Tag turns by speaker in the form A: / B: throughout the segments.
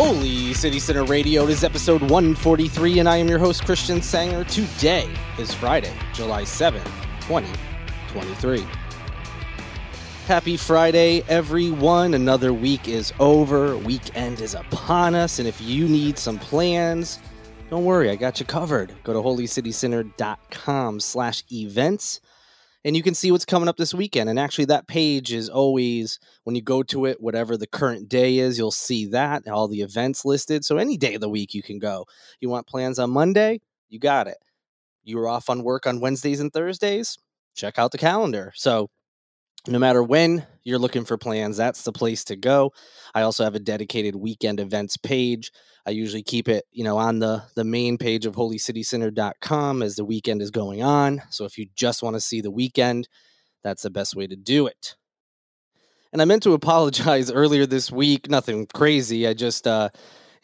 A: Holy City Sinner Radio. It is episode 143, and I am your host, Christian Senger. Today is Friday, July 7th, 2023. Happy Friday, everyone. Another week is over. Weekend is upon us. And if you need some plans, don't worry, I got you covered. Go to holycitysinner.com slash events and you can see what's coming up this weekend. And actually, that page is always when you go to it, whatever the current day is, you'll see that all the events listed. So any day of the week you can go. You want plans on Monday? You got it. You are off on work on Wednesdays and Thursdays? Check out the calendar. So no matter when you're looking for plans, that's the place to go. I also have a dedicated weekend events page. I usually keep it, you know, on the the main page of holycitysinner.com as the weekend is going on. So if you just want to see the weekend, that's the best way to do it. And I meant to apologize earlier this week, nothing crazy. I just uh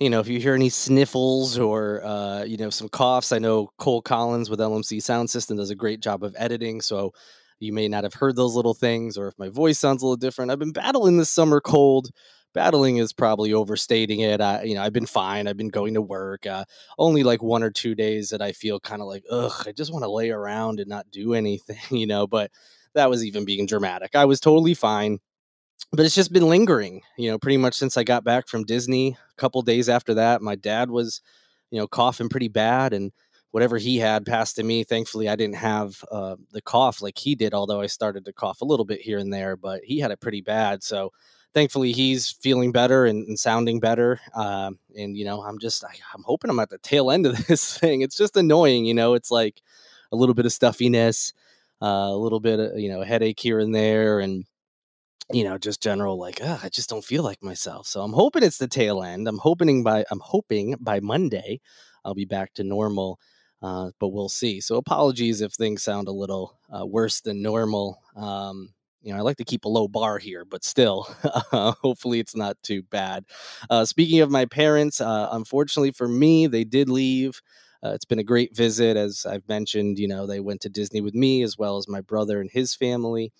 A: you know, if you hear any sniffles or uh, you know, some coughs, I know Cole Collins with LMC Sound System does a great job of editing, so you may not have heard those little things, or if my voice sounds a little different. I've been battling this summer cold. Battling is probably overstating it. I, you know, I've been fine. I've been going to work. Uh, only like one or two days that I feel kind of like, ugh, I just want to lay around and not do anything, you know. But that was even being dramatic. I was totally fine but it's just been lingering, you know, pretty much since I got back from Disney. A couple days after that, my dad was, you know, coughing pretty bad, and whatever he had passed to me. Thankfully, I didn't have uh, the cough like he did, although I started to cough a little bit here and there, but he had it pretty bad. So thankfully, he's feeling better and, and sounding better. Uh, and, you know, I'm just, I, I'm hoping I'm at the tail end of this thing. It's just annoying, you know, it's like a little bit of stuffiness, uh, a little bit of, you know, headache here and there. And, you know, just general like, I just don't feel like myself. So I'm hoping it's the tail end. I'm hoping by I'm hoping by Monday I'll be back to normal uh, but we'll see. So apologies if things sound a little uh, worse than normal. Um, you know, I like to keep a low bar here, but still, hopefully it's not too bad. Uh, speaking of my parents, uh, unfortunately for me, they did leave. Uh, it's been a great visit, as I've mentioned. You know, they went to Disney with me as well as my brother and his family.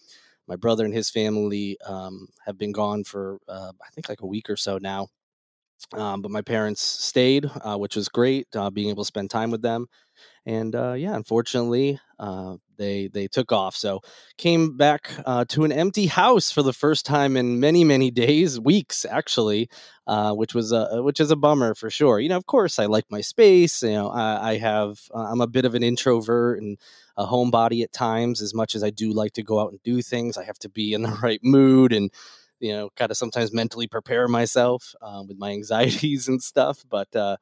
A: My brother and his family um, have been gone for, uh, I think, like a week or so now. Um, but my parents stayed, uh, which was great, uh, being able to spend time with them. And uh, yeah, unfortunately, uh, they they took off. So came back uh, to an empty house for the first time in many many days, weeks actually, uh, which was a which is a bummer for sure. You know, of course, I like my space. You know, I, I have I'm a bit of an introvert and a homebody at times. As much as I do like to go out and do things, I have to be in the right mood and you know, kind of sometimes mentally prepare myself uh, with my anxieties and stuff. But, uh,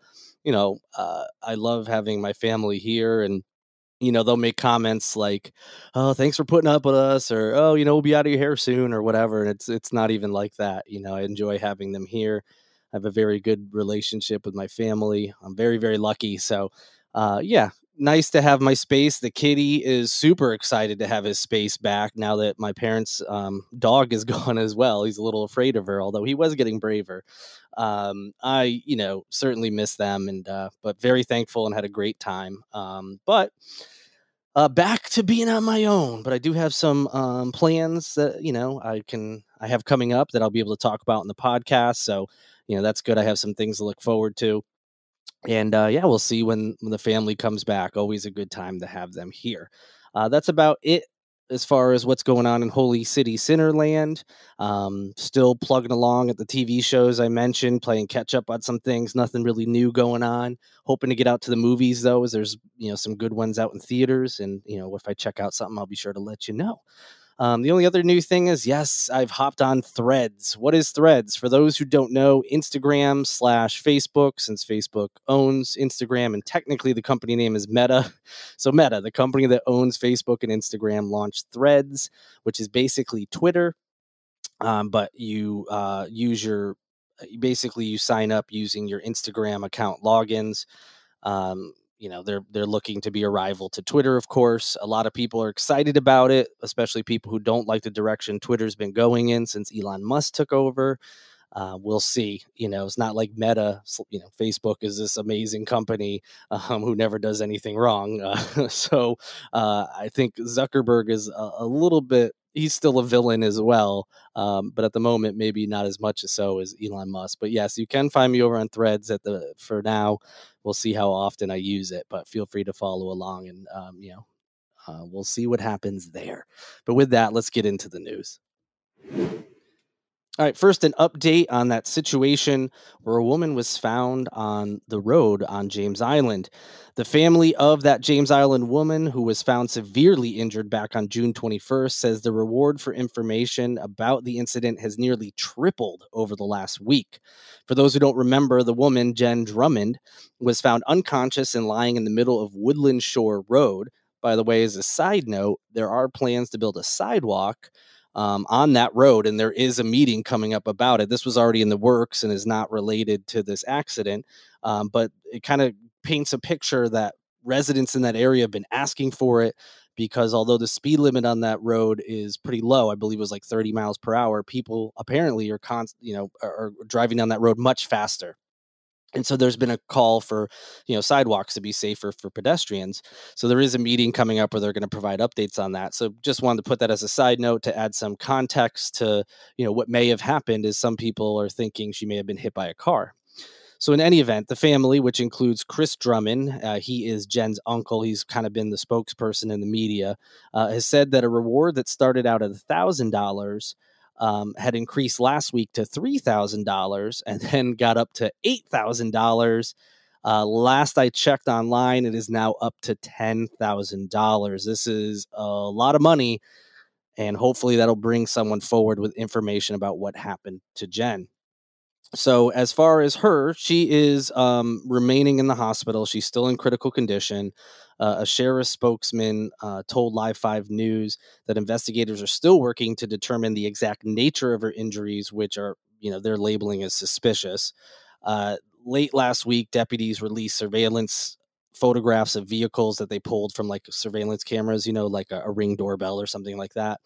A: you know, uh, I love having my family here and, you know, they'll make comments like, "Oh, thanks for putting up with us," or "Oh, you know, we'll be out of your hair soon," or whatever. And it's it's not even like that. You know, I enjoy having them here. I have a very good relationship with my family. I'm very very lucky. So, uh, yeah, nice to have my space. The kitty is super excited to have his space back now that my parents' um, dog is gone as well. He's a little afraid of her, although he was getting braver. Um, I, you know, certainly miss them, and uh, but very thankful and had a great time. Um, but uh, back to being on my own. But I do have some um, plans that you know I can I have coming up that I'll be able to talk about in the podcast. So you know that's good. I have some things to look forward to and uh, yeah, we'll see when when the family comes back. Always a good time to have them here. Uh, that's about it as far as what's going on in Holy City Sinnerland. Um, still plugging along at the TV shows I mentioned, playing catch up on some things. Nothing really new going on. Hoping to get out to the movies though, as there's you know some good ones out in theaters, and you know if I check out something, I'll be sure to let you know. Um, the only other new thing is, yes, I've hopped on Threads. What is Threads? For those who don't know, Instagram slash Facebook, since Facebook owns Instagram, and technically the company name is Meta. So, Meta, the company that owns Facebook and Instagram, launched Threads, which is basically Twitter, um, but you uh, use your basically you sign up using your Instagram account logins. Um, you know they're they're looking to be a rival to Twitter, of course. A lot of people are excited about it, especially people who don't like the direction Twitter's been going in since Elon Musk took over. Uh, we'll see. You know, it's not like Meta. You know, Facebook is this amazing company um, who never does anything wrong. Uh, so uh, I think Zuckerberg is a, a, little bit he's still a villain as well. Um, but at the moment, maybe not as much as so as Elon Musk. But yes, you can find me over on Threads at the for now. We'll see how often I use it, but feel free to follow along and um, you know uh, we'll see what happens there. But with that, let's get into the news. All right, first, an update on that situation where a woman was found on the road on James Island. The family of that James Island woman who was found severely injured back on June 21st says the reward for information about the incident has nearly tripled over the last week. For those who don't remember, the woman, Jen Drummond, was found unconscious and lying in the middle of Woodland Shore Road. By the way, as a side note, there are plans to build a sidewalk um, on that road, and there is a meeting coming up about it. This was already in the works and is not related to this accident, um, but it kind of paints a picture that residents in that area have been asking for it because although the speed limit on that road is pretty low, I believe it was like 30 miles per hour, people apparently are const, you know, are, are driving down that road much faster and so there's been a call for you know sidewalks to be safer for pedestrians. So there is a meeting coming up where they're going to provide updates on that. So just wanted to put that as a side note to add some context to you know what may have happened is some people are thinking she may have been hit by a car. So in any event the family which includes chris drummond uh, he is jen's uncle he's kind of been the spokesperson in the media uh, has said that a reward that started out at a thousand dollars um, had increased last week to $3,000 and then got up to $8,000. Uh, last I checked online, it is now up to $10,000. This is a lot of money, and hopefully that'll bring someone forward with information about what happened to Jen so as far as her she is um, remaining in the hospital she's still in critical condition uh, a sheriff spokesman uh, told live 5 news that investigators are still working to determine the exact nature of her injuries which are you know they're labeling as suspicious. Uh, late last week deputies released surveillance photographs of vehicles that they pulled from like surveillance cameras you know like a, a ring doorbell or something like that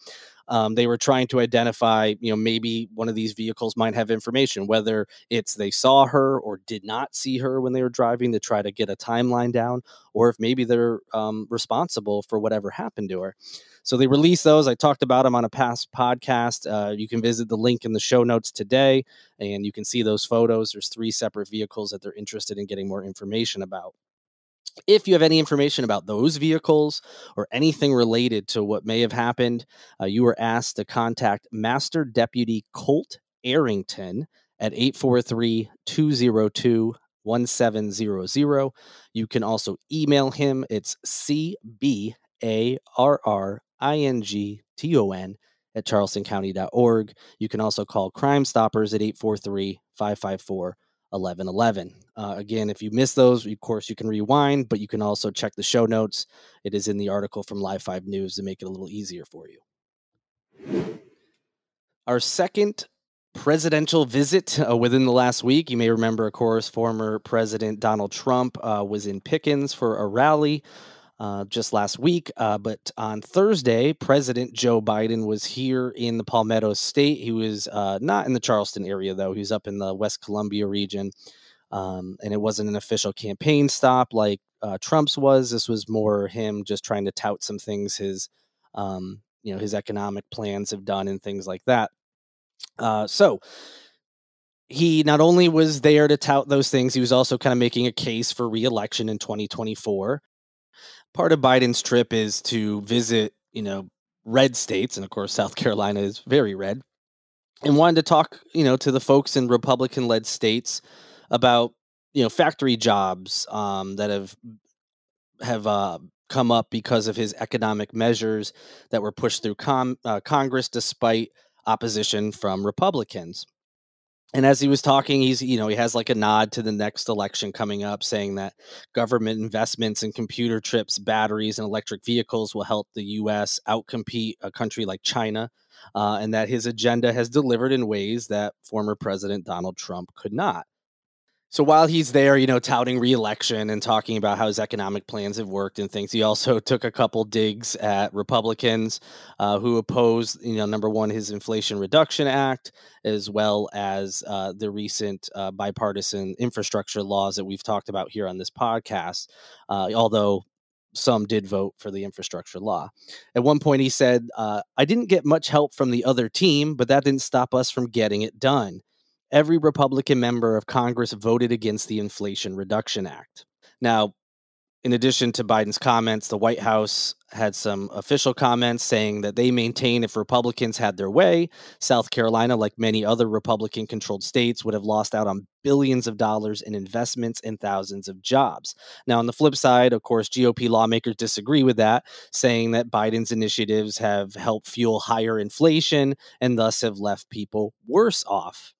A: um, they were trying to identify, you know, maybe one of these vehicles might have information, whether it's they saw her or did not see her when they were driving to try to get a timeline down, or if maybe they're um, responsible for whatever happened to her. So they released those. I talked about them on a past podcast. Uh, you can visit the link in the show notes today, and you can see those photos. There's three separate vehicles that they're interested in getting more information about. If you have any information about those vehicles or anything related to what may have happened, uh, you were asked to contact Master Deputy Colt Arrington at 843 202 1700. You can also email him. It's C B A R R I N G T O N at charlestoncounty.org. You can also call Crime Stoppers at 843 554 1111. Uh, again, if you miss those, of course, you can rewind, but you can also check the show notes. It is in the article from Live 5 News to make it a little easier for you. Our second presidential visit uh, within the last week. You may remember, of course, former President Donald Trump uh, was in Pickens for a rally uh, just last week. Uh, but on Thursday, President Joe Biden was here in the Palmetto State. He was uh, not in the Charleston area, though. He was up in the West Columbia region. Um, and it wasn't an official campaign stop like uh, Trump's was. This was more him just trying to tout some things his, um, you know, his economic plans have done and things like that. Uh, so he not only was there to tout those things, he was also kind of making a case for reelection in 2024 part of Biden's trip is to visit, you know, red states, and of course, South Carolina is very red, and wanted to talk, you know, to the folks in Republican-led states about, you know, factory jobs um, that have have uh, come up because of his economic measures that were pushed through com- uh, Congress despite opposition from Republicans and as he was talking he's you know he has like a nod to the next election coming up saying that government investments in computer chips batteries and electric vehicles will help the us outcompete a country like china uh, and that his agenda has delivered in ways that former president donald trump could not so while he's there, you know, touting reelection and talking about how his economic plans have worked and things, he also took a couple digs at Republicans uh, who oppose, you know, number one, his Inflation Reduction Act, as well as uh, the recent uh, bipartisan infrastructure laws that we've talked about here on this podcast. Uh, although some did vote for the infrastructure law. At one point, he said, uh, I didn't get much help from the other team, but that didn't stop us from getting it done. Every Republican member of Congress voted against the Inflation Reduction Act. Now, in addition to Biden's comments, the White House had some official comments saying that they maintain if Republicans had their way, South Carolina, like many other Republican controlled states, would have lost out on billions of dollars in investments and thousands of jobs. Now, on the flip side, of course, GOP lawmakers disagree with that, saying that Biden's initiatives have helped fuel higher inflation and thus have left people worse off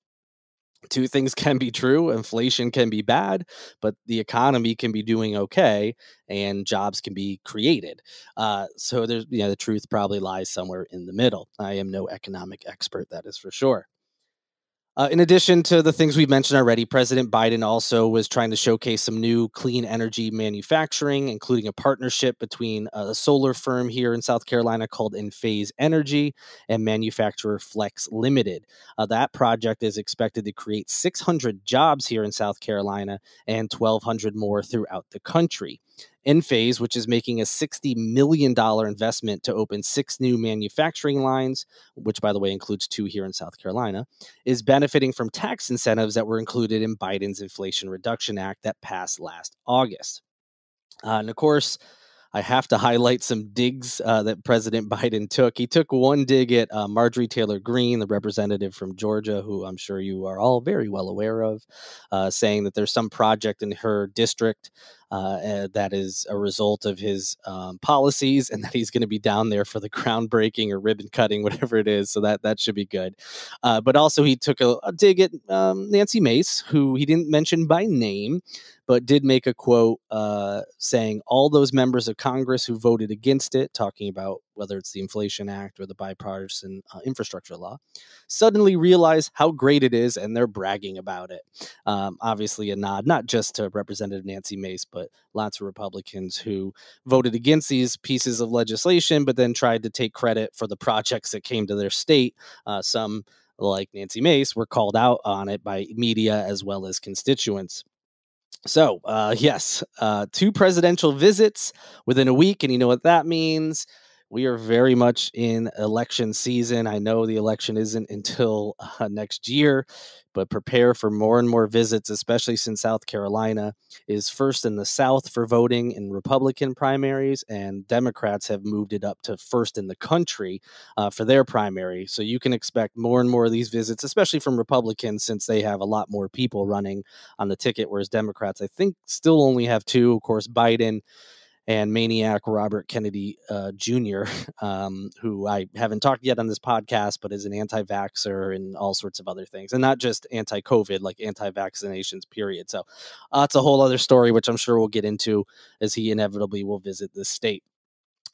A: two things can be true inflation can be bad but the economy can be doing okay and jobs can be created. Uh, so there's you know the truth probably lies somewhere in the middle. I am no economic expert that is for sure uh, in addition to the things we've mentioned already, President Biden also was trying to showcase some new clean energy manufacturing, including a partnership between a solar firm here in South Carolina called Enphase Energy and manufacturer Flex Limited. Uh, that project is expected to create 600 jobs here in South Carolina and 1,200 more throughout the country. Enphase, which is making a $60 million investment to open six new manufacturing lines, which, by the way, includes two here in South Carolina, is benefiting from tax incentives that were included in Biden's Inflation Reduction Act that passed last August. Uh, and of course, I have to highlight some digs uh, that President Biden took. He took one dig at uh, Marjorie Taylor Greene, the representative from Georgia, who I'm sure you are all very well aware of, uh, saying that there's some project in her district uh, that is a result of his um, policies, and that he's going to be down there for the groundbreaking or ribbon cutting, whatever it is. So that that should be good. Uh, but also, he took a, a dig at um, Nancy Mace, who he didn't mention by name, but did make a quote uh, saying all those members of Congress who voted against it, talking about whether it's the Inflation Act or the bipartisan uh, infrastructure law, suddenly realize how great it is and they're bragging about it. Um, obviously, a nod not just to Representative Nancy Mace, but lots of Republicans who voted against these pieces of legislation, but then tried to take credit for the projects that came to their state. Uh, some like Nancy Mace were called out on it by media as well as constituents. So, uh, yes, uh, two presidential visits within a week. And you know what that means? We are very much in election season. I know the election isn't until uh, next year, but prepare for more and more visits, especially since South Carolina is first in the South for voting in Republican primaries, and Democrats have moved it up to first in the country uh, for their primary. So you can expect more and more of these visits, especially from Republicans, since they have a lot more people running on the ticket, whereas Democrats, I think, still only have two. Of course, Biden and maniac Robert Kennedy uh, Jr., um, who I haven't talked yet on this podcast, but is an anti vaxxer and all sorts of other things, and not just anti COVID, like anti vaccinations, period. So uh, it's a whole other story, which I'm sure we'll get into as he inevitably will visit this state.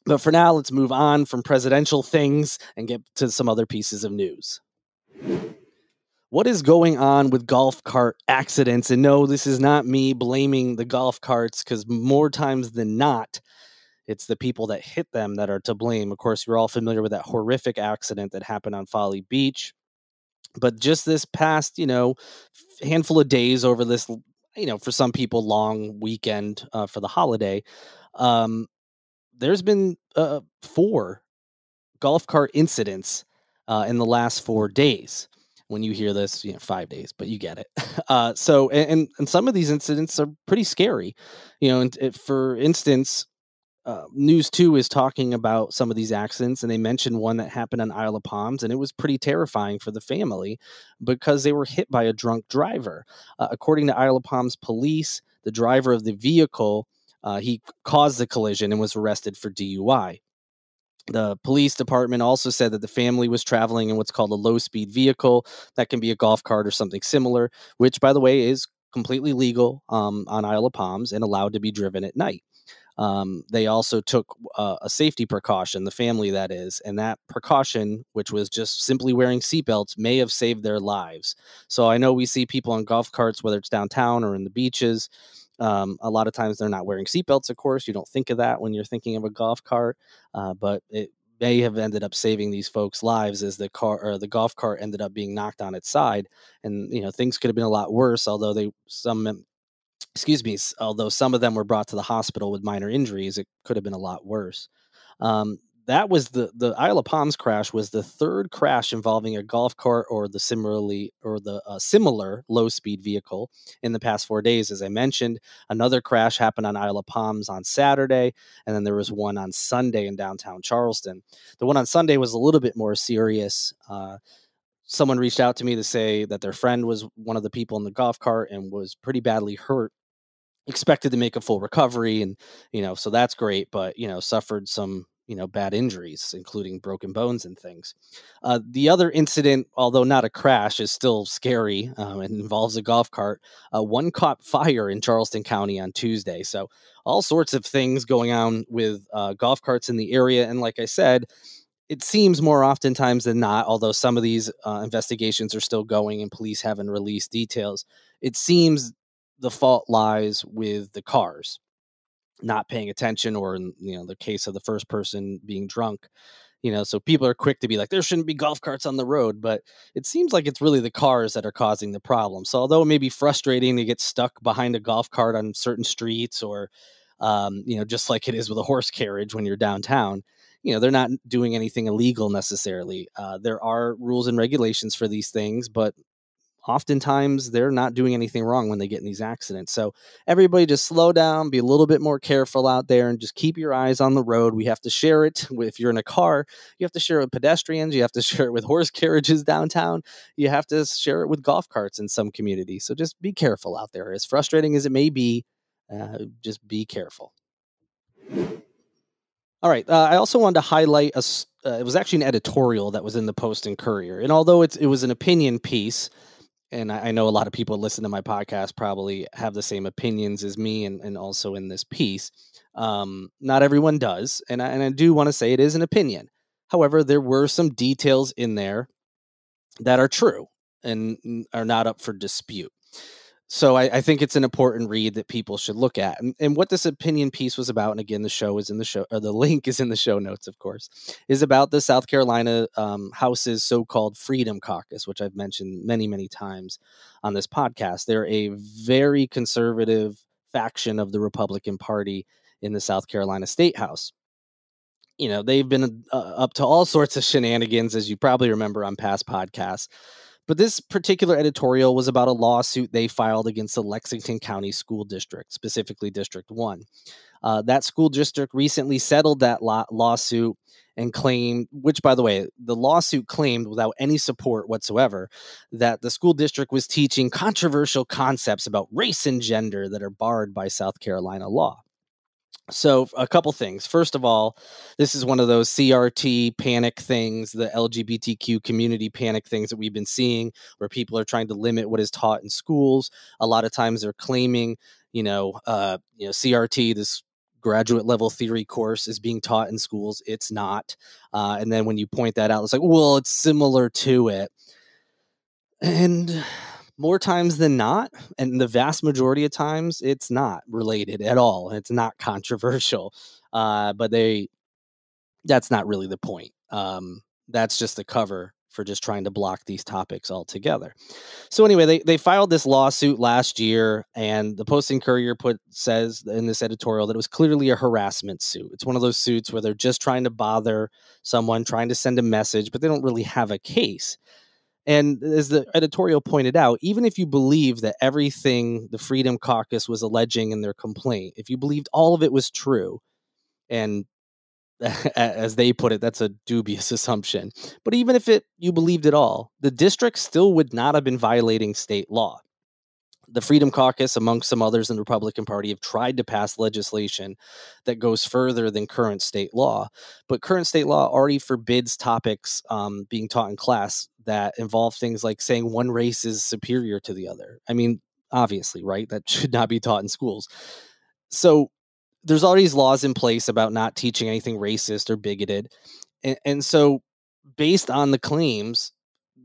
A: But for now, let's move on from presidential things and get to some other pieces of news what is going on with golf cart accidents? And no, this is not me blaming the golf carts because more times than not, it's the people that hit them that are to blame. Of course, you're all familiar with that horrific accident that happened on Folly Beach. But just this past, you know, handful of days over this, you know, for some people, long weekend uh, for the holiday, um, there's been uh, four golf cart incidents uh, in the last four days when you hear this, you know, five days, but you get it. Uh, so, and, and some of these incidents are pretty scary, you know. And for instance, uh, News Two is talking about some of these accidents, and they mentioned one that happened on Isle of Palms, and it was pretty terrifying for the family because they were hit by a drunk driver. Uh, according to Isle of Palms police, the driver of the vehicle uh, he caused the collision and was arrested for DUI. The police department also said that the family was traveling in what's called a low speed vehicle. That can be a golf cart or something similar, which, by the way, is completely legal um, on Isle of Palms and allowed to be driven at night. Um, they also took uh, a safety precaution, the family that is, and that precaution, which was just simply wearing seatbelts, may have saved their lives. So I know we see people on golf carts, whether it's downtown or in the beaches, um, a lot of times they're not wearing seatbelts, of course. You don't think of that when you're thinking of a golf cart, uh, but it may have ended up saving these folks' lives as the car or the golf cart ended up being knocked on its side. And, you know, things could have been a lot worse, although they, some excuse me, although some of them were brought to the hospital with minor injuries, it could have been a lot worse. Um, that was the the Isle of Palms crash was the third crash involving a golf cart or the similarly or the uh, similar low speed vehicle in the past four days. As I mentioned, another crash happened on Isle of Palms on Saturday, and then there was one on Sunday in downtown Charleston. The one on Sunday was a little bit more serious. Uh, someone reached out to me to say that their friend was one of the people in the golf cart and was pretty badly hurt expected to make a full recovery and you know so that's great but you know suffered some you know bad injuries including broken bones and things. Uh, the other incident although not a crash is still scary um, and involves a golf cart. Uh, one caught fire in charleston county on tuesday so all sorts of things going on with uh, golf carts in the area and like i said it seems more oftentimes than not although some of these uh, investigations are still going and police haven't released details it seems the fault lies with the cars not paying attention or in you know the case of the first person being drunk you know so people are quick to be like there shouldn't be golf carts on the road but it seems like it's really the cars that are causing the problem. So although it may be frustrating to get stuck behind a golf cart on certain streets or um, you know just like it is with a horse carriage when you're downtown you know they're not doing anything illegal necessarily. Uh, there are rules and regulations for these things but oftentimes they're not doing anything wrong when they get in these accidents. So everybody just slow down, be a little bit more careful out there and just keep your eyes on the road. We have to share it if you're in a car, you have to share it with pedestrians, you have to share it with horse carriages downtown, you have to share it with golf carts in some communities. So just be careful out there. As frustrating as it may be, uh, just be careful. All right. Uh, I also wanted to highlight a. Uh, it was actually an editorial that was in the Post and Courier, and although it's it was an opinion piece, and I, know a lot of people listen to my podcast probably have the same opinions as me and, and also in this piece. Um, not everyone does. And I, and I do want to say it is an opinion. However, there were some details in there that are true and are not up for dispute so I, I, think it's an important read that people should look at. And, and, what this opinion piece was about, and again, the show is in the show, or the link is in the show notes, of course, is about the South Carolina um, House's so-called Freedom Caucus, which I've mentioned many, many times on this podcast. They're a very conservative faction of the Republican Party in the South Carolina State House. You know, they've been uh, up to all sorts of shenanigans, as you probably remember on past podcasts. But this particular editorial was about a lawsuit they filed against the Lexington County School District, specifically District 1. Uh, that school district recently settled that law- lawsuit and claimed, which, by the way, the lawsuit claimed without any support whatsoever, that the school district was teaching controversial concepts about race and gender that are barred by South Carolina law. So, a couple things. First of all, this is one of those CRT panic things, the LGBTQ community panic things that we've been seeing where people are trying to limit what is taught in schools. A lot of times they're claiming, you know, uh, you know, CRT, this graduate level theory course is being taught in schools. It's not. Uh, and then when you point that out, it's like, well, it's similar to it. And more times than not, and the vast majority of times, it's not related at all. It's not controversial. Uh, but they, that's not really the point. Um, that's just the cover for just trying to block these topics altogether. So anyway, they, they filed this lawsuit last year, and the Post and Courier put says in this editorial that it was clearly a harassment suit. It's one of those suits where they're just trying to bother someone, trying to send a message, but they don't really have a case. And as the editorial pointed out, even if you believe that everything the Freedom Caucus was alleging in their complaint, if you believed all of it was true, and as they put it, that's a dubious assumption. But even if it you believed it all, the district still would not have been violating state law the Freedom Caucus, amongst some others in the Republican Party, have tried to pass legislation that goes further than current state law. But current state law already forbids topics um, being taught in class that involve things like saying one race is superior to the other. I mean, obviously, right? That should not be taught in schools. So there's all these laws in place about not teaching anything racist or bigoted. And, and so, based on the claims,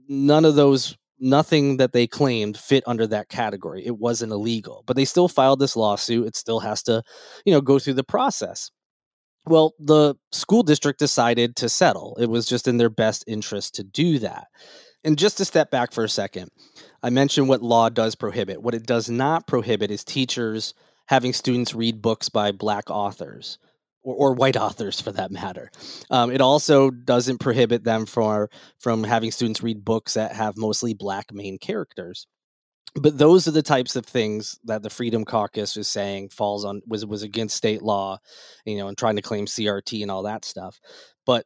A: none of those nothing that they claimed fit under that category. It wasn't illegal, but they still filed this lawsuit. It still has to, you know, go through the process. Well, the school district decided to settle. It was just in their best interest to do that. And just to step back for a second, I mentioned what law does prohibit. What it does not prohibit is teachers having students read books by black authors or, or white authors for that matter. Um, it also doesn't prohibit them for, from having students read books that have mostly black main characters. But those are the types of things that the Freedom Caucus is saying falls on was was against state law, you know, and trying to claim CRT and all that stuff. But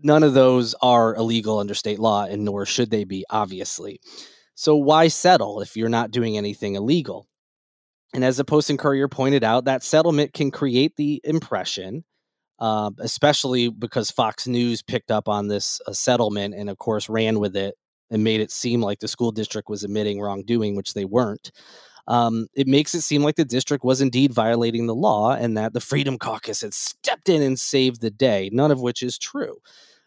A: none of those are illegal under state law, and nor should they be, obviously. So why settle if you're not doing anything illegal? And as the Post and Courier pointed out, that settlement can create the impression, uh, especially because Fox News picked up on this uh, settlement and, of course, ran with it and made it seem like the school district was admitting wrongdoing, which they weren't. Um, it makes it seem like the district was indeed violating the law and that the Freedom Caucus had stepped in and saved the day, none of which is true.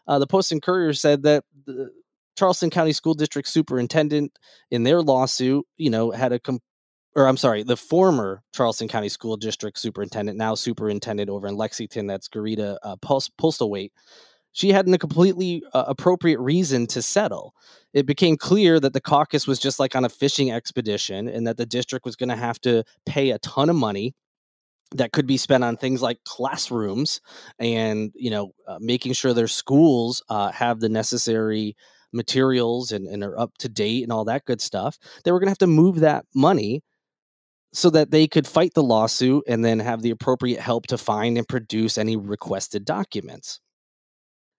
A: Uh, the Post and Courier said that the Charleston County School District Superintendent in their lawsuit, you know, had a com- or I'm sorry, the former Charleston County School District Superintendent, now Superintendent over in Lexington, that's Gerrita uh, Postlewait. She had a completely uh, appropriate reason to settle. It became clear that the caucus was just like on a fishing expedition and that the district was going to have to pay a ton of money that could be spent on things like classrooms and you know uh, making sure their schools uh, have the necessary materials and, and are up to date and all that good stuff they were going to have to move that money so that they could fight the lawsuit and then have the appropriate help to find and produce any requested documents.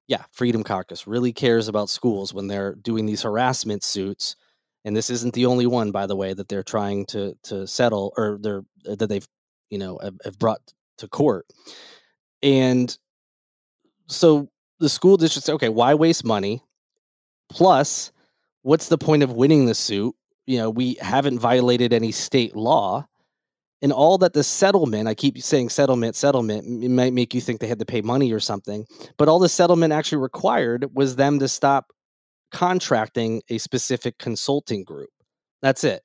A: Yeah freedom caucus really cares about schools when they're doing these harassment suits and this isn't the only one by the way that they're trying to to settle or they're uh, that they've you know have, have brought to court. And so the school district said okay why waste money? Plus what's the point of winning the suit you know we haven't violated any state law and all that the settlement i keep saying settlement settlement might make you think they had to pay money or something but all the settlement actually required was them to stop contracting a specific consulting group that's it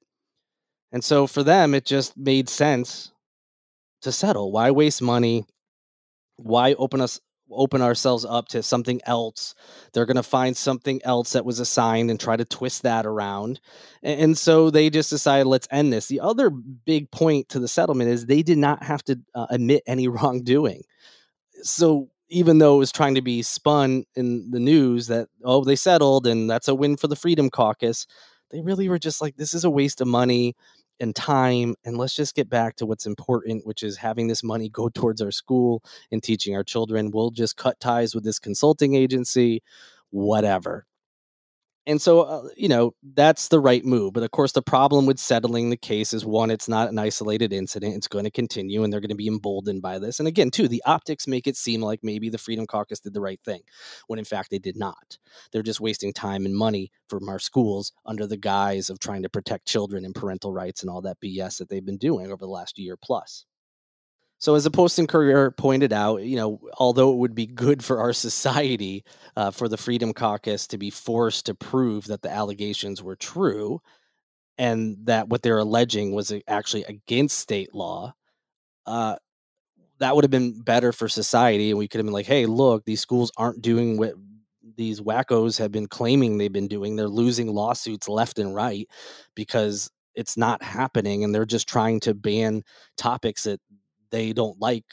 A: and so for them it just made sense to settle. Why waste money? Why open us open ourselves up to something else? They're going to find something else that was assigned and try to twist that around. And, and, so they just decided, let's end this. The other big point to the settlement is they did not have to uh, admit any wrongdoing. So even though it was trying to be spun in the news that oh they settled and that's a win for the Freedom Caucus, they really were just like this is a waste of money and time and let's just get back to what's important which is having this money go towards our school and teaching our children. We'll just cut ties with this consulting agency whatever and so uh, you know that's the right move but of course the problem with settling the case is one it's not an isolated incident it's going to continue and they're going to be emboldened by this and again too the optics make it seem like maybe the freedom caucus did the right thing when in fact they did not. They're just wasting time and money from our schools under the guise of trying to protect children and parental rights and all that bs that they've been doing over the last year plus so, as the Post and Courier pointed out, you know, although it would be good for our society uh, for the Freedom Caucus to be forced to prove that the allegations were true and that what they're alleging was actually against state law, uh, that would have been better for society. And we could have been like, hey, look, these schools aren't doing what these wackos have been claiming they've been doing. They're losing lawsuits left and right because it's not happening and they're just trying to ban topics that they don't like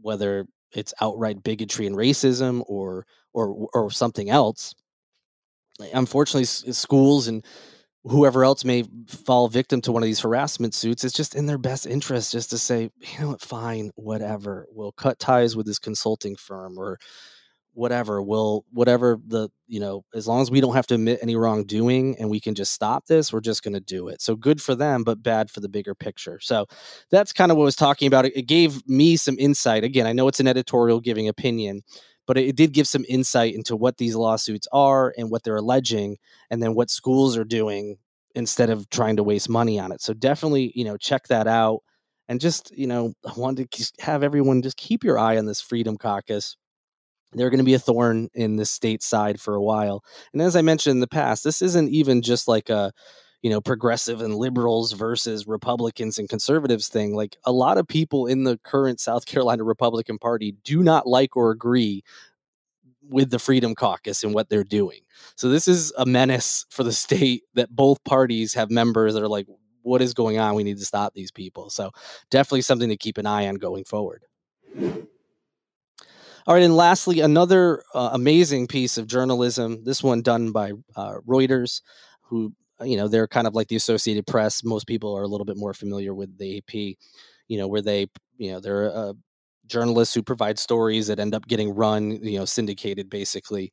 A: whether it's outright bigotry and racism or or or something else. Unfortunately schools and whoever else may fall victim to one of these harassment suits it's just in their best interest just to say you know what? Fine whatever. We'll cut ties with this consulting firm or whatever will whatever the you know as long as we don't have to admit any wrongdoing and we can just stop this we're just going to do it. So good for them but bad for the bigger picture. So that's kind of what I was talking about. It, gave me some insight. Again i know it's an editorial giving opinion but it did give some insight into what these lawsuits are and what they're alleging and then what schools are doing instead of trying to waste money on it. So definitely you know check that out and just you know i wanted to have everyone just keep your eye on this freedom caucus they're going to be a thorn in the state side for a while. And as I mentioned in the past, this isn't even just like a you know progressive and liberals versus republicans and conservatives thing like a lot of people in the current south carolina republican party do not like or agree with the Freedom Caucus and what they're doing. So this is a menace for the state that both parties have members that are like, what is going on? We need to stop these people. So definitely something to keep an eye on going forward. All right, and lastly, another uh, amazing piece of journalism. This one done by uh, Reuters, who you know they're kind of like the Associated Press. Most people are a little bit more familiar with the AP. You know, where they you know they're uh, journalists who provide stories that end up getting run, you know, syndicated basically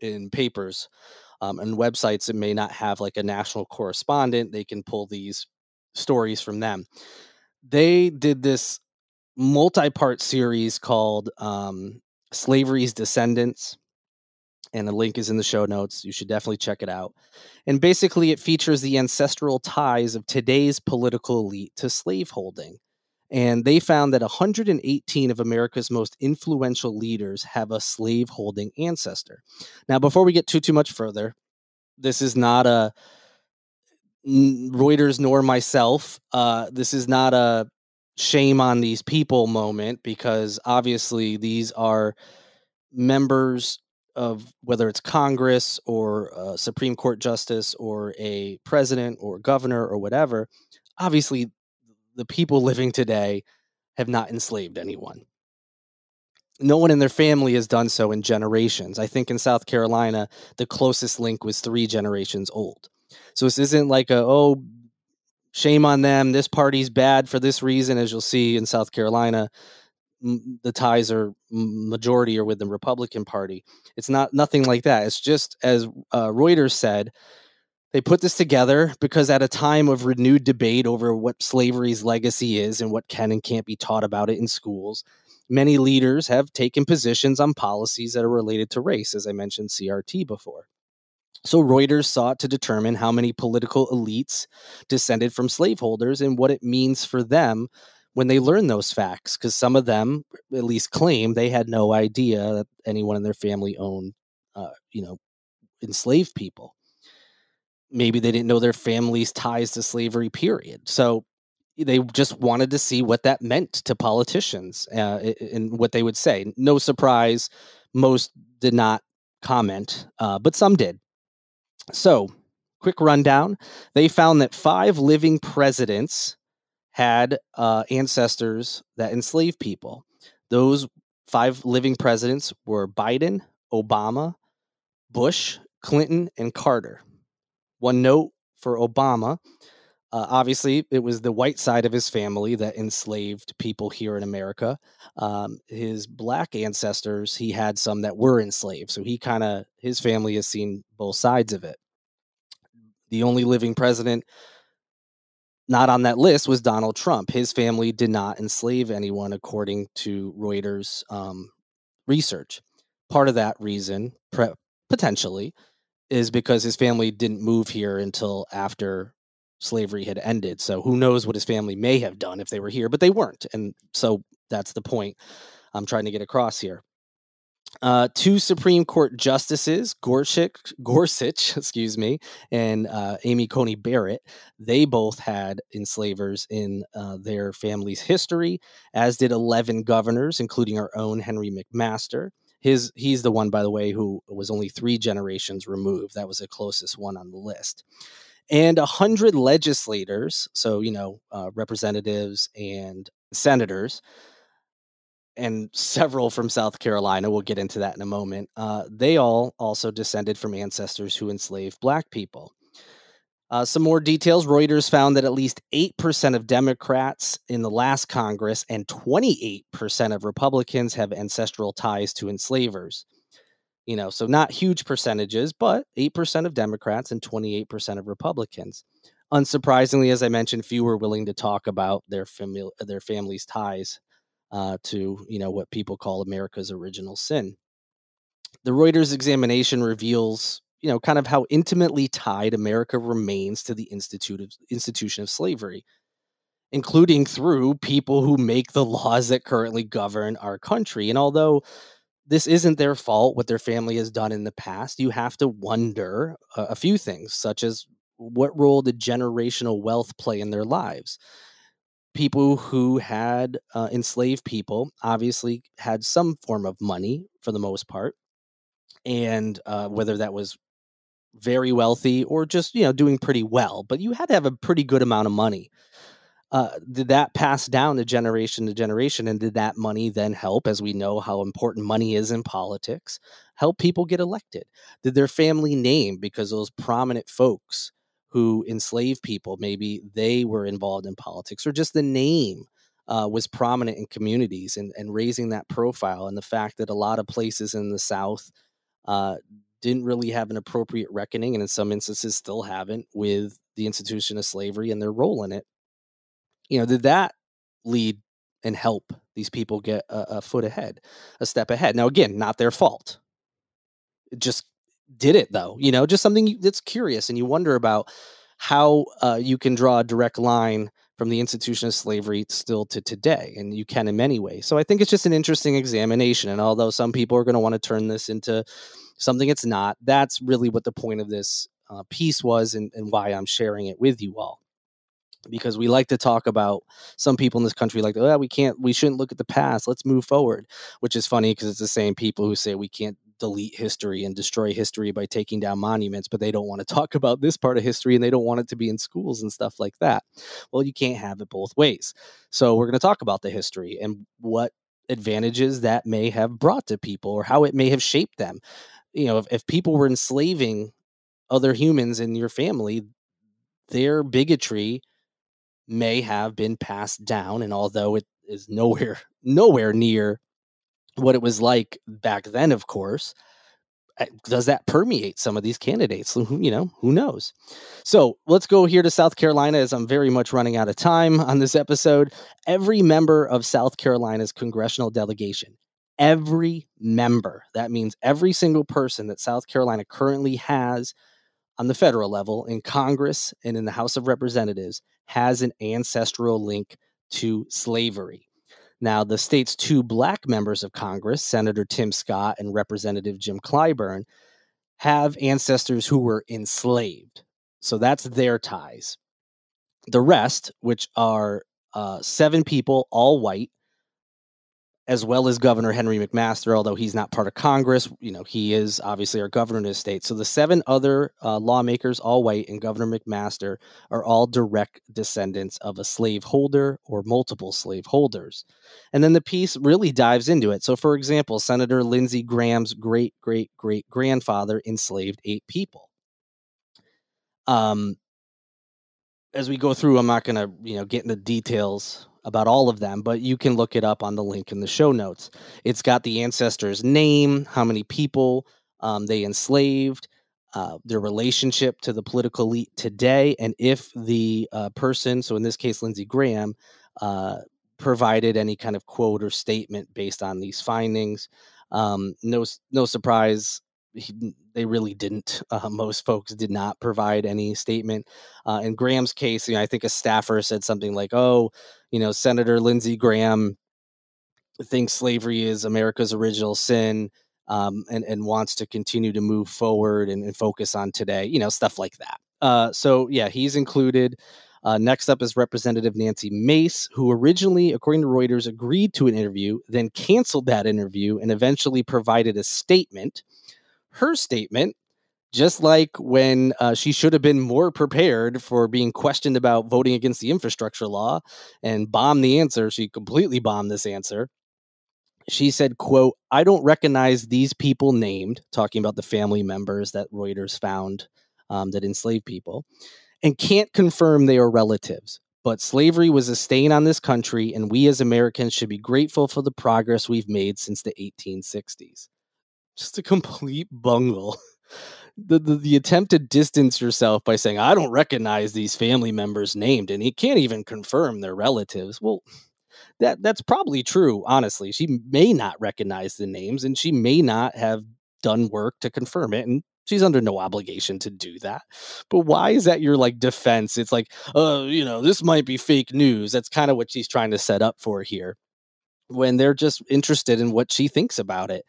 A: in papers um, and websites that may not have like a national correspondent. They can pull these stories from them. They did this multi-part series called um, "Slavery's Descendants." and the link is in the show notes. You should definitely check it out. And basically, it features the ancestral ties of today's political elite to slaveholding. And they found that 118 of America's most influential leaders have a slaveholding ancestor. Now, before we get too, too much further, this is not a Reuters nor myself. Uh, this is not a shame on these people moment because obviously these are members of whether it's Congress or a Supreme Court justice or a president or governor or whatever. Obviously, the people living today have not enslaved anyone. No one in their family has done so in generations. I think in South Carolina, the closest link was three generations old. So this isn't like a, oh, shame on them. This party's bad for this reason. As you'll see in South Carolina, the ties are majority are with the Republican Party. It's not nothing like that. It's just as uh, Reuters said, they put this together because at a time of renewed debate over what slavery's legacy is and what can and can't be taught about it in schools, many leaders have taken positions on policies that are related to race, as I mentioned CRT before. So Reuters sought to determine how many political elites descended from slaveholders and what it means for them when they learn those facts, because some of them at least claim they had no idea that anyone in their family owned, uh, you know, enslaved people. Maybe they didn't know their family's ties to slavery period. So they just wanted to see what that meant to politicians uh, and what they would say. No surprise most did not comment uh, but some did so quick rundown they found that five living presidents had uh, ancestors that enslaved people those five living presidents were biden obama bush clinton and carter one note for Obama. Uh, obviously, it was the white side of his family that enslaved people here in America. Um, his black ancestors, he had some that were enslaved. So he kind of, his family has seen both sides of it. The only living president not on that list was Donald Trump. His family did not enslave anyone, according to Reuters um, research. Part of that reason, pre- potentially, is because his family didn't move here until after slavery had ended. So who knows what his family may have done if they were here, but they weren't. And so that's the point I'm trying to get across here. Uh, two Supreme Court justices, Gorsuch, Gorsuch, excuse me, and uh, Amy Coney Barrett, they both had enslavers in uh, their family's history, as did 11 governors, including our own Henry McMaster his he's the one by the way who was only three generations removed that was the closest one on the list and a hundred legislators so you know uh, representatives and senators and several from south carolina we'll get into that in a moment uh, they all also descended from ancestors who enslaved black people uh, some more details Reuters found that at least 8% of Democrats in the last Congress and 28% of Republicans have ancestral ties to enslavers. You know, so not huge percentages, but 8% of Democrats and 28% of Republicans. Unsurprisingly, as I mentioned, few were willing to talk about their, family, their family's ties uh, to, you know, what people call America's original sin. The Reuters examination reveals you know, kind of how intimately tied America remains to the institute of, institution of slavery, including through people who make the laws that currently govern our country. And although this isn't their fault, what their family has done in the past, you have to wonder a, a few things, such as what role did generational wealth play in their lives? People who had uh, enslaved people obviously had some form of money for the most part and uh, whether that was very wealthy or just you know doing pretty well but you had to have a pretty good amount of money uh, did that pass down to generation to generation and did that money then help as we know how important money is in politics help people get elected did their family name because those prominent folks who enslaved people maybe they were involved in politics or just the name uh, was prominent in communities and, and raising that profile and the fact that a lot of places in the south uh, didn't really have an appropriate reckoning, and in some instances still haven't, with the institution of slavery and their role in it. You know, did that lead and help these people get a, a foot ahead, a step ahead? Now, again, not their fault. It just did it though. You know, just something that's curious, and you wonder about how uh, you can draw a direct line from the institution of slavery still to today and you can in many ways so i think it's just an interesting examination and although some people are going to want to turn this into something it's not. That's really what the point of this uh, piece was and, and why I'm sharing it with you all. Because we like to talk about some people in this country like, oh, we can't, we shouldn't look at the past. Let's move forward, which is funny because it's the same people who say we can't delete history and destroy history by taking down monuments, but they don't want to talk about this part of history and they don't want it to be in schools and stuff like that. Well, you can't have it both ways. So we're going to talk about the history and what advantages that may have brought to people or how it may have shaped them you know, if, if people were enslaving other humans in your family, their bigotry may have been passed down. And although it is nowhere, nowhere near what it was like back then, of course, does that permeate some of these candidates? You know, who knows? So let's go here to South Carolina as I'm very much running out of time on this episode. Every member of South Carolina's congressional delegation every member. That means every single person that South Carolina currently has on the federal level in Congress and in the House of Representatives has an ancestral link to slavery. Now, the state's two black members of Congress, Senator Tim Scott and Representative Jim Clyburn, have ancestors who were enslaved. So that's their ties. The rest, which are uh, seven people, all white, as well as Governor Henry McMaster, although he's not part of Congress. You know, he is obviously our governor in his state. So the seven other uh, lawmakers, all white, and Governor McMaster are all direct descendants of a slaveholder or multiple slaveholders. And then the piece really dives into it. So, for example, Senator Lindsey Graham's great great great grandfather enslaved eight people. Um, as we go through, I'm not going to you know get into details about all of them, but you can look it up on the link in the show notes. It's got the ancestors' name, how many people um, they enslaved, uh, their relationship to the political elite today, and if the uh, person, so in this case, Lindsey Graham, uh, provided any kind of quote or statement based on these findings. Um, no, no surprise he, they really didn't. Uh, most folks did not provide any statement. Uh, in Graham's case, you know, I think a staffer said something like, "Oh, you know, Senator Lindsey Graham thinks slavery is America's original sin." Um, and, and wants to continue to move forward and, and focus on today, you know, stuff like that. Uh, so, yeah, he's included. Uh, next up is Representative Nancy Mace, who originally, according to Reuters, agreed to an interview, then canceled that interview and eventually provided a statement her statement, just like when uh, she should have been more prepared for being questioned about voting against the infrastructure law and bombed the answer, she completely bombed this answer. She said, quote, I don't recognize these people named, talking about the family members that Reuters found um, that enslaved people, and can't confirm they are relatives. But slavery was a stain on this country, and we as Americans should be grateful for the progress we've made since the 1860s just a complete bungle. The, the, the attempt to distance yourself by saying I don't recognize these family members named, and he can't even confirm their relatives. Well, that that's probably true. Honestly, she may not recognize the names, and she may not have done work to confirm it, and she's under no obligation to do that. But why is that your like defense? It's like, uh, you know, this might be fake news. That's kind of what she's trying to set up for here when they're just interested in what she thinks about it.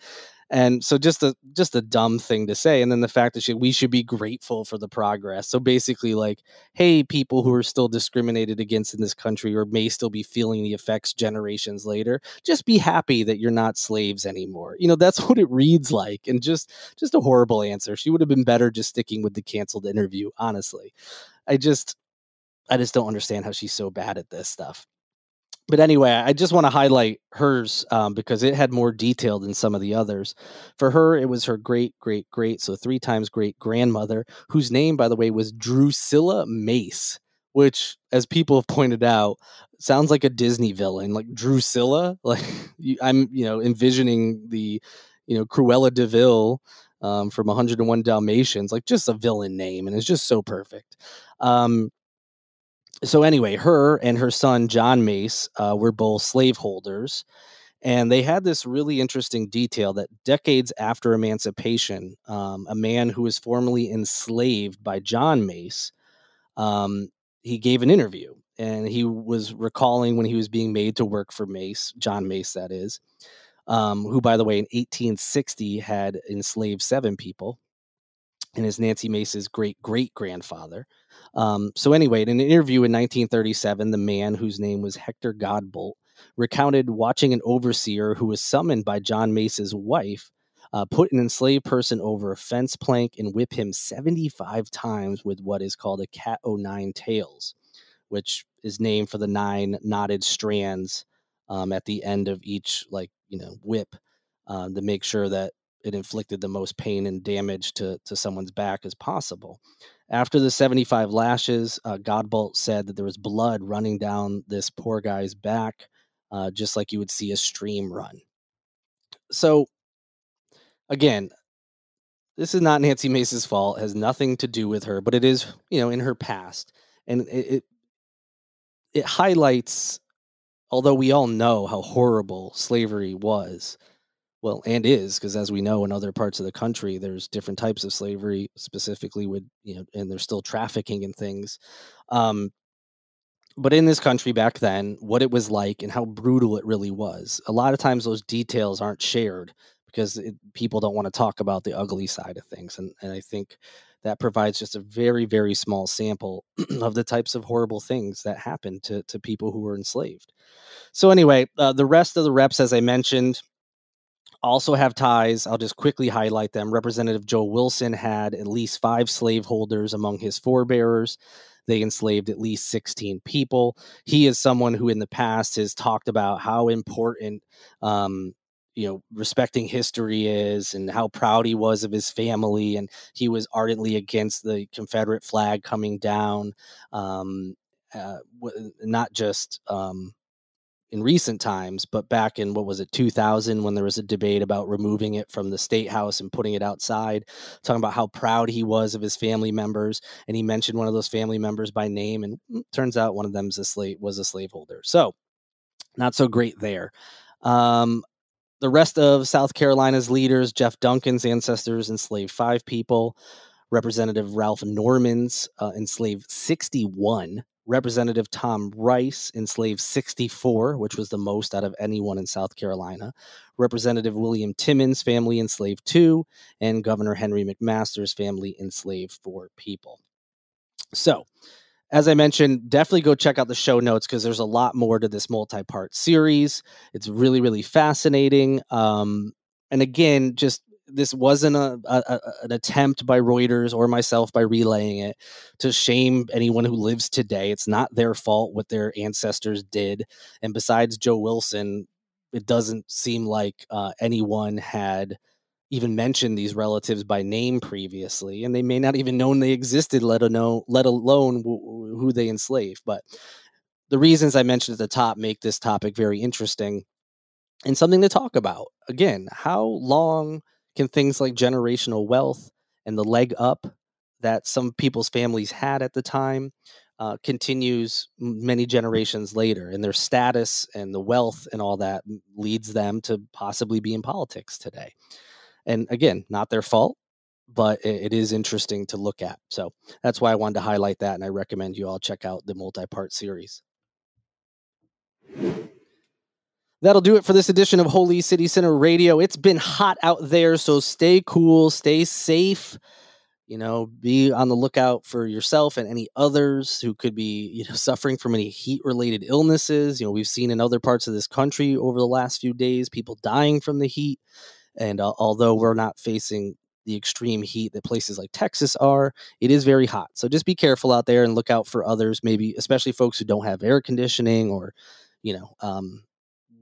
A: And so just a just a dumb thing to say and then the fact that she, we should be grateful for the progress. So basically like hey people who are still discriminated against in this country or may still be feeling the effects generations later just be happy that you're not slaves anymore. You know that's what it reads like and just just a horrible answer. She would have been better just sticking with the canceled interview honestly. I just i just don't understand how she's so bad at this stuff but anyway, I just want to highlight hers um, because it had more detail than some of the others. For her, it was her great, great, great, so three times great grandmother, whose name, by the way, was Drusilla Mace, which, as people have pointed out, sounds like a Disney villain, like Drusilla. Like I'm, you know, envisioning the, you know, Cruella de Vil um, from 101 Dalmatians, like just a villain name, and it's just so perfect. Um, so anyway, her and her son John Mace uh, were both slaveholders, and they had this really interesting detail that decades after emancipation, um, a man who was formerly enslaved by John Mace, um, he gave an interview, and he was recalling when he was being made to work for Mace, John Mace, that is, um, who, by the way, in 1860 had enslaved seven people and is Nancy Mace's great great grandfather. Um, so, anyway, in an interview in 1937, the man whose name was Hector Godbolt recounted watching an overseer who was summoned by John Mace's wife uh, put an enslaved person over a fence plank and whip him 75 times with what is called a cat o' nine tails, which is named for the nine knotted strands um, at the end of each, like, you know, whip uh, to make sure that it inflicted the most pain and damage to, to someone's back as possible. After the 75 lashes, uh, Godbolt said that there was blood running down this poor guy's back, uh, just like you would see a stream run. So, again, this is not Nancy Mace's fault. Has nothing to do with her, but it is, you know, in her past, and it it, it highlights. Although we all know how horrible slavery was, well and is because as we know in other parts of the country there's different types of slavery specifically with you know and there's still trafficking and things um but in this country back then what it was like and how brutal it really was a lot of times those details aren't shared because it, people don't want to talk about the ugly side of things and, and i think that provides just a very very small sample of the types of horrible things that happened to, to people who were enslaved. So anyway uh, the rest of the reps as i mentioned also have ties. I'll just quickly highlight them. Representative Joe Wilson had at least five slaveholders among his forebearers. They enslaved at least 16 people. He is someone who, in the past, has talked about how important, um, you know, respecting history is and how proud he was of his family. And he was ardently against the Confederate flag coming down, um, uh, not just. Um, in recent times, but back in what was it, 2000, when there was a debate about removing it from the state house and putting it outside, talking about how proud he was of his family members, and he mentioned one of those family members by name, and mm, turns out one of them's a slave was a slaveholder. So, not so great there. Um, the rest of South Carolina's leaders, Jeff Duncan's ancestors enslaved five people. Representative Ralph Norman's uh, enslaved 61 Representative Tom Rice enslaved 64, which was the most out of anyone in South Carolina. Representative William Timmons' family enslaved two, and Governor Henry McMaster's family enslaved four people. So, as I mentioned, definitely go check out the show notes because there's a lot more to this multi part series. It's really, really fascinating. Um, and again, just this wasn't a, a, an attempt by Reuters or myself by relaying it to shame anyone who lives today. It's not their fault what their ancestors did. And besides Joe Wilson, it doesn't seem like uh, anyone had even mentioned these relatives by name previously, and they may not even known they existed, let alone let alone who they enslaved. But the reasons I mentioned at the top make this topic very interesting and something to talk about. Again, how long can things like generational wealth and the leg up that some people's families had at the time uh, continues many generations later and their status and the wealth and all that leads them to possibly be in politics today. And again not their fault but it is interesting to look at so that's why i wanted to highlight that and i recommend you all check out the multi-part series That'll do it for this edition of Holy City Sinner Radio. It's been hot out there, so stay cool, stay safe. You know, be on the lookout for yourself and any others who could be, you know, suffering from any heat-related illnesses. You know, we've seen in other parts of this country over the last few days people dying from the heat. And uh, although we're not facing the extreme heat that places like Texas are, it is very hot. So just be careful out there and look out for others, maybe especially folks who don't have air conditioning or, you know, um,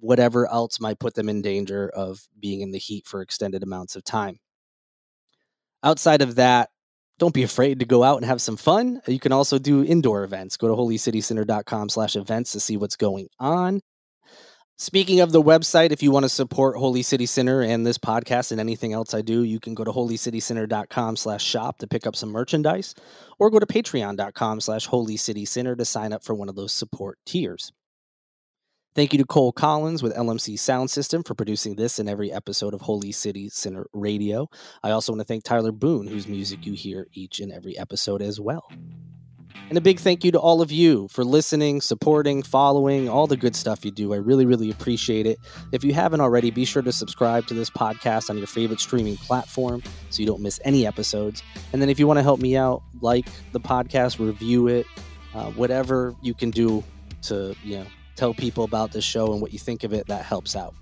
A: whatever else might put them in danger of being in the heat for extended amounts of time. Outside of that, don't be afraid to go out and have some fun. You can also do indoor events. Go to holycitysinner.com slash events to see what's going on. Speaking of the website, if you want to support Holy City Sinner and this podcast and anything else I do, you can go to holycitysinner.com slash shop to pick up some merchandise or go to patreon.com slash holycitysinner to sign up for one of those support tiers. Thank you to Cole Collins with LMC Sound System for producing this and every episode of Holy City Sinner Radio. I also want to thank Tyler Boone, whose music you hear each and every episode as well. And a big thank you to all of you for listening, supporting, following, all the good stuff you do. I really, really appreciate it. If you haven't already, be sure to subscribe to this podcast on your favorite streaming platform so you don't miss any episodes. And then if you want to help me out, like the podcast, review it, uh, whatever you can do to, you know, tell people about this show and what you think of it, that helps out.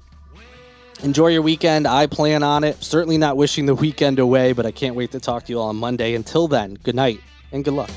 A: Enjoy your weekend. I plan on it. Certainly not wishing the weekend away, but I can't wait to talk to you all on Monday. Until then, good night and good luck.